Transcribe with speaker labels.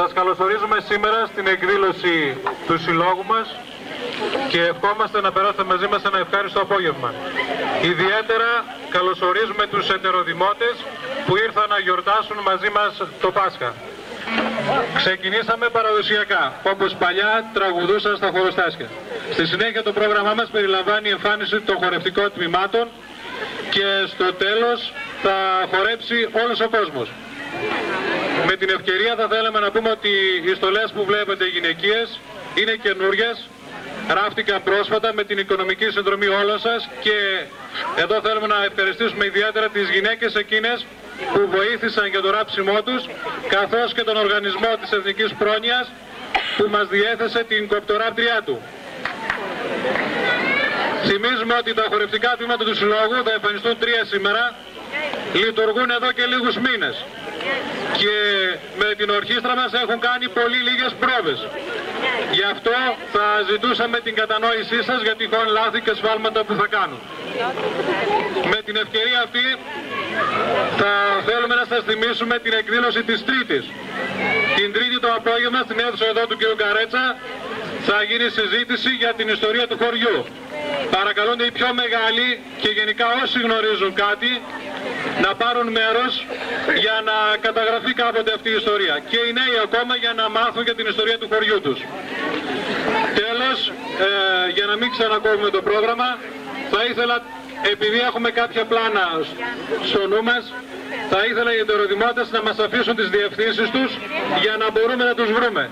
Speaker 1: Σας καλωσορίζουμε σήμερα στην εκδήλωση του Συλλόγου μας και ευχόμαστε να περάσετε μαζί μας ένα ευχάριστο απόγευμα. Ιδιαίτερα καλωσορίζουμε τους ετεροδημότες που ήρθαν να γιορτάσουν μαζί μας το Πάσχα. Ξεκινήσαμε παραδοσιακά, όπως παλιά τραγουδούσαν στα χωροστάσια. Στη συνέχεια το πρόγραμμά μας περιλαμβάνει η εμφάνιση των χορευτικών τμήματων και στο τέλος θα χορέψει όλος ο κόσμος. Με την ευκαιρία θα θέλαμε να πούμε ότι οι στολές που βλέπετε γυναικείες είναι καινούριες, ράφτηκαν πρόσφατα με την οικονομική συνδρομή όλων σας και εδώ θέλουμε να ευχαριστήσουμε ιδιαίτερα τις γυναίκες εκείνες που βοήθησαν για το ράψιμό τους καθώς και τον οργανισμό της Εθνικής Πρόνοιας που μας διέθεσε την κοπτοράπτριά του. Θυμίζουμε ότι τα χορευτικά τμήματα του Συλλόγου θα εμφανιστούν τρία σήμερα. Λειτουργούν εδώ και λίγους μήνες. Και με την ορχήστρα μας έχουν κάνει πολύ λίγες πρόβες. Γι' αυτό θα ζητούσαμε την κατανόησή σας για τυχόν λάθη και σφάλματα που θα κάνουν. Με την ευκαιρία αυτή θα θέλουμε να σας θυμίσουμε την εκδήλωση της Τρίτης. Την Τρίτη το απόγευμα στην αίθουσα εδώ του κ. Καρέτσα θα γίνει συζήτηση για την ιστορία του χωριού. Παρακαλούνται οι πιο μεγάλοι και γενικά όσοι γνωρίζουν κάτι να πάρουν μέρος για να καταγραφεί κάποτε αυτή η ιστορία. Και οι νέοι ακόμα για να μάθουν για την ιστορία του χωριού τους. Τέλος, ε, για να μην ξανακόβουμε το πρόγραμμα, θα ήθελα, επειδή έχουμε κάποια πλάνα στο νου μας, θα ήθελα οι εντεροδημότες να μας αφήσουν τις διευθύνσεις τους για να μπορούμε να τους βρούμε.